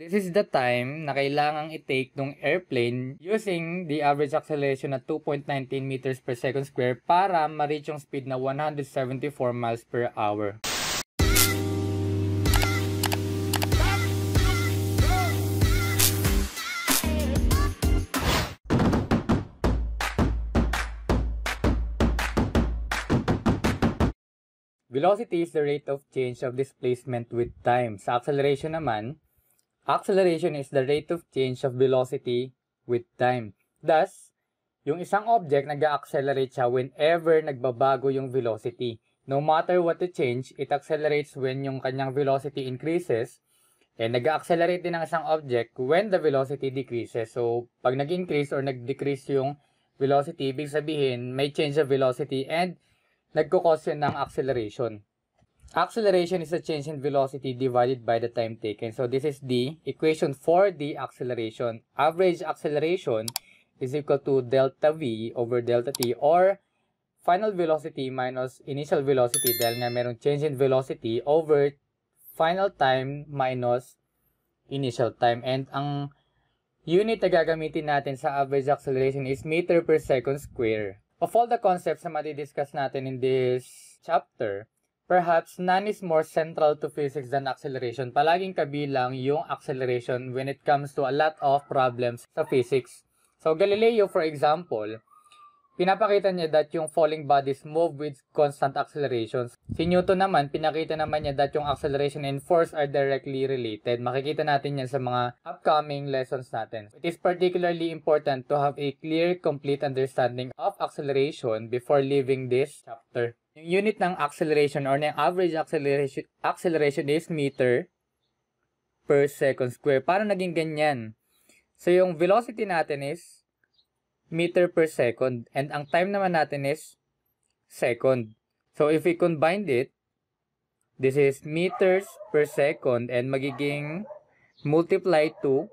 This is the time na kailangang i-take ng airplane using the average acceleration na 2.19 meters per second square para ma-reach yung speed na 174 miles per hour. Velocity is the rate of change of displacement with time. Sa acceleration naman, acceleration is the rate of change of velocity with time. Thus, yung isang object nag-accelerate siya whenever nagbabago yung velocity. No matter what the change, it accelerates when yung kanyang velocity increases and nag-accelerate din ang isang object when the velocity decreases. So, pag nag-increase or nag-decrease yung velocity, ibig sabihin may change of velocity and nagkukos yun ng acceleration. Acceleration is the change in velocity divided by the time taken. So this is the equation for the acceleration. Average acceleration is equal to delta v over delta t or final velocity minus initial velocity dahil nga merong change in velocity over final time minus initial time. And ang unit na gagamitin natin sa average acceleration is meter per second square. Of all the concepts na madidiscuss natin in this chapter, perhaps none is more central to physics than acceleration. Palaging kabilang yung acceleration when it comes to a lot of problems sa physics. So Galileo, for example, pinapakita niya that yung falling bodies move with constant accelerations. Si Newton naman, pinakita naman niya that yung acceleration and force are directly related. Makikita natin yan sa mga upcoming lessons natin. It is particularly important to have a clear, complete understanding of acceleration before leaving this chapter. Yung unit ng acceleration or ng average acceleration, acceleration is meter per second square. Para naging ganyan? So, yung velocity natin is meter per second. And ang time naman natin is second. So, if we combine it, this is meters per second and magiging multiply to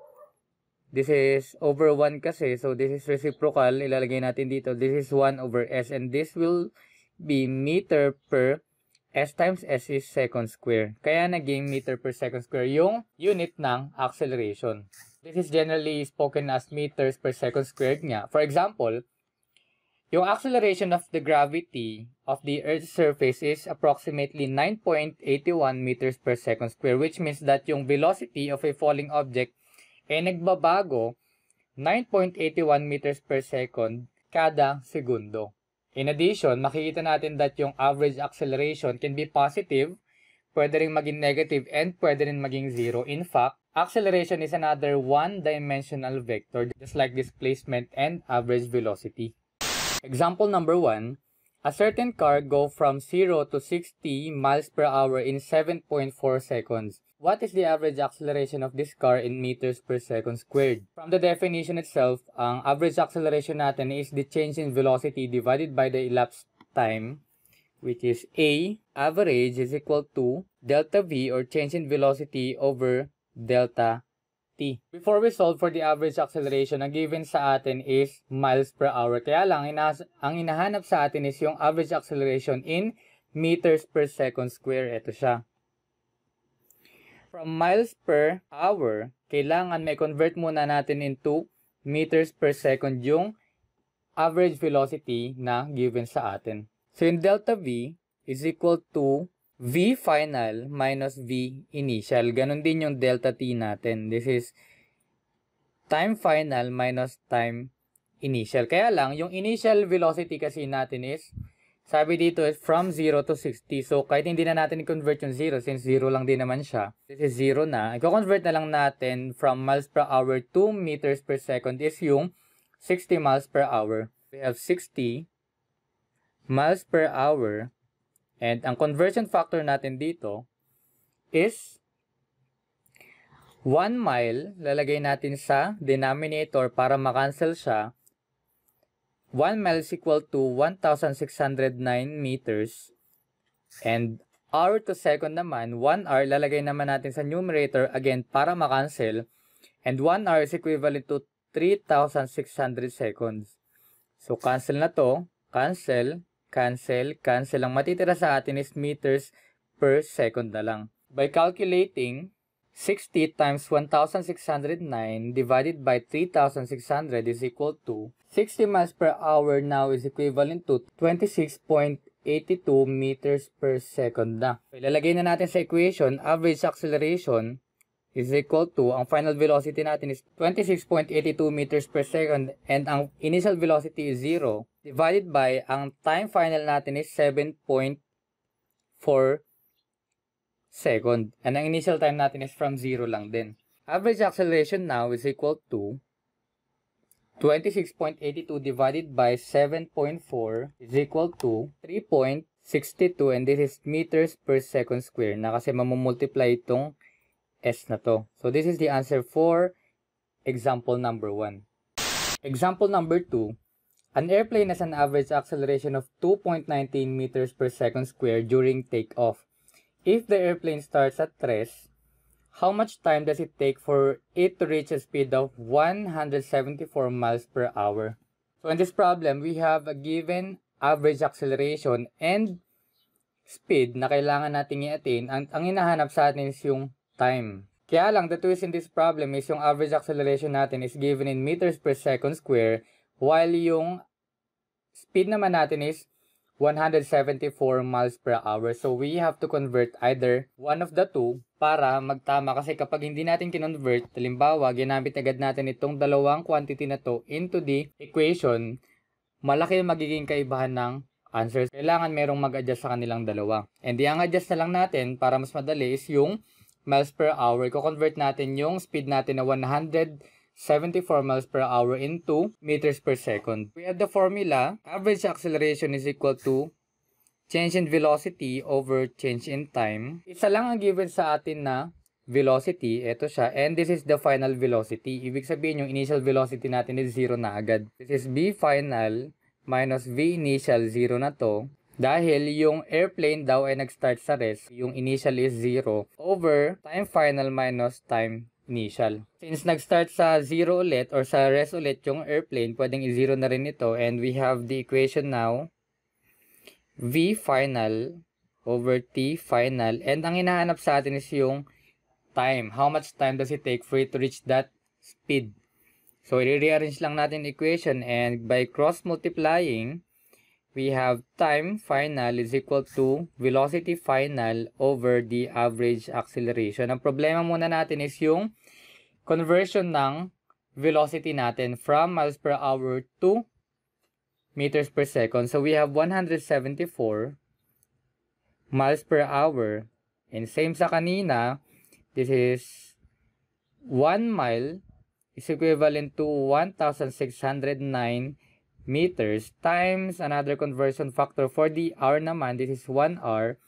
this is over 1 kasi. So, this is reciprocal. Ilalagay natin dito. This is 1 over s and this will be meter per s times s is second square. Kaya naging meter per second square yung unit ng acceleration. This is generally spoken as meters per second squared nga. For example, yung acceleration of the gravity of the Earth's surface is approximately 9.81 meters per second square which means that yung velocity of a falling object ay nagbabago 9.81 meters per second kada segundo. In addition, makikita natin that yung average acceleration can be positive, pwede rin maging negative, and pwede rin maging zero. In fact, acceleration is another one-dimensional vector just like displacement and average velocity. Example number 1, a certain car go from 0 to 60 miles per hour in 7.4 seconds. What is the average acceleration of this car in meters per second squared? From the definition itself, ang average acceleration natin is the change in velocity divided by the elapsed time, which is A, average is equal to delta V or change in velocity over delta t. Before we solve for the average acceleration, ang given sa atin is miles per hour. Kaya lang, ang hinahanap sa atin is yung average acceleration in meters per second square. Ito siya. From miles per hour, kailangan may convert muna natin into meters per second yung average velocity na given sa atin. So, yung delta V is equal to V final minus V initial. Ganon din yung delta T natin. This is time final minus time initial. Kaya lang, yung initial velocity kasi natin is sabi dito is from 0 to 60. So, kahit hindi na natin i-convert yung 0, since 0 lang din naman siya, this is 0 na. I-convert na lang natin from miles per hour to meters per second is yung 60 miles per hour. We have 60 miles per hour. And ang conversion factor natin dito is 1 mile. Lalagay natin sa denominator para makancel siya. 1 mile is equal to 1,609 meters. And hour to second naman, 1 hour lalagay naman natin sa numerator again para makancel. And 1 hour is equivalent to 3,600 seconds. So cancel na to. Cancel, cancel, cancel. Ang matitira sa atin is meters per second na lang. By calculating 60 times 1,609 divided by 3,600 is equal to 60 miles per hour now is equivalent to 26.82 meters per second na. Ilalagay na natin sa equation, average acceleration is equal to, ang final velocity natin is 26.82 meters per second and ang initial velocity is 0 divided by, ang time final natin is 7.4 second. And ang initial time natin is from 0 lang din. Average acceleration now is equal to 26.82 divided by 7.4 is equal to 3.62 and this is meters per second square na kasi mamumultiply itong S na to. So this is the answer for example number 1. Example number 2. An airplane has an average acceleration of 2.19 meters per second square during takeoff. If the airplane starts at rest, how much time does it take for it to reach a speed of 174 miles per hour? So in this problem, we have a given average acceleration and speed na kailangan natin i-attain. Ang, ang hinahanap sa atin is yung time. Kaya lang, the twist in this problem is yung average acceleration natin is given in meters per second square while yung speed naman natin is 174 miles per hour. So, we have to convert either one of the two para magtama. Kasi kapag hindi natin kinonvert, halimbawa, ginamit agad natin itong dalawang quantity na to into the equation, malaki magiging kaibahan ng answers. Kailangan merong mag-adjust sa kanilang dalawa. And ang adjust na lang natin para mas madali is yung miles per hour. Ko-convert natin yung speed natin na 100 74 miles per hour into meters per second. We have the formula, average acceleration is equal to change in velocity over change in time. Isa lang ang given sa atin na velocity, ito siya, and this is the final velocity. Ibig sabihin yung initial velocity natin is 0 na agad. This is V final minus V initial, 0 na to. Dahil yung airplane daw ay nag-start sa rest, yung initial is 0, over time final minus time initial. Since nag-start sa 0 ulit or sa rest ulit yung airplane, pwedeng i-0 na rin ito. And we have the equation now, V final over T final. And ang hinahanap sa atin is yung time. How much time does it take for it to reach that speed? So, i-rearrange lang natin equation and by cross-multiplying, we have time final is equal to velocity final over the average acceleration. Ang problema muna natin is yung conversion ng velocity natin from miles per hour to meters per second. So we have 174 miles per hour. And same sa kanina, this is 1 mile is equivalent to 1,609 meters times another conversion factor for the hour naman, this is 1 hour,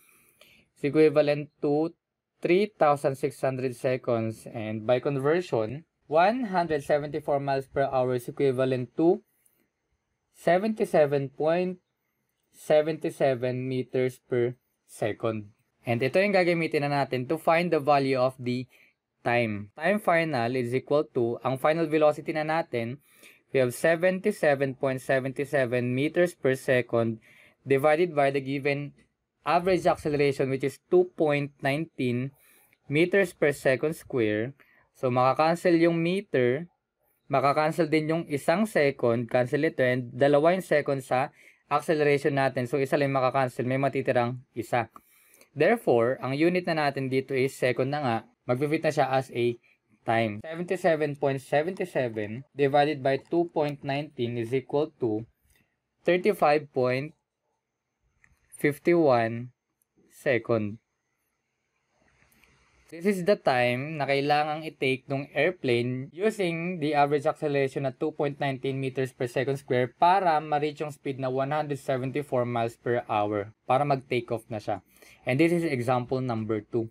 is equivalent to 3,600 seconds and by conversion, 174 miles per hour is equivalent to 77.77 meters per second. And ito yung gagamitin na natin to find the value of the time. Time final is equal to, ang final velocity na natin, we have 77.77 meters per second divided by the given average acceleration which is 2.19 meters per second square. So, makakancel yung meter, makakancel din yung isang second, cancel ito, and dalawa yung second sa acceleration natin. So, isa lang makakancel, may matitirang isa. Therefore, ang unit na natin dito is second na nga, mag-fit na siya as a time. 77.77 divided by 2.19 is equal to 35.51 second. This is the time na kailangang i-take ng airplane using the average acceleration at 2.19 meters per second square para ma-reach yung speed na 174 miles per hour para mag-take off na siya. And this is example number 2.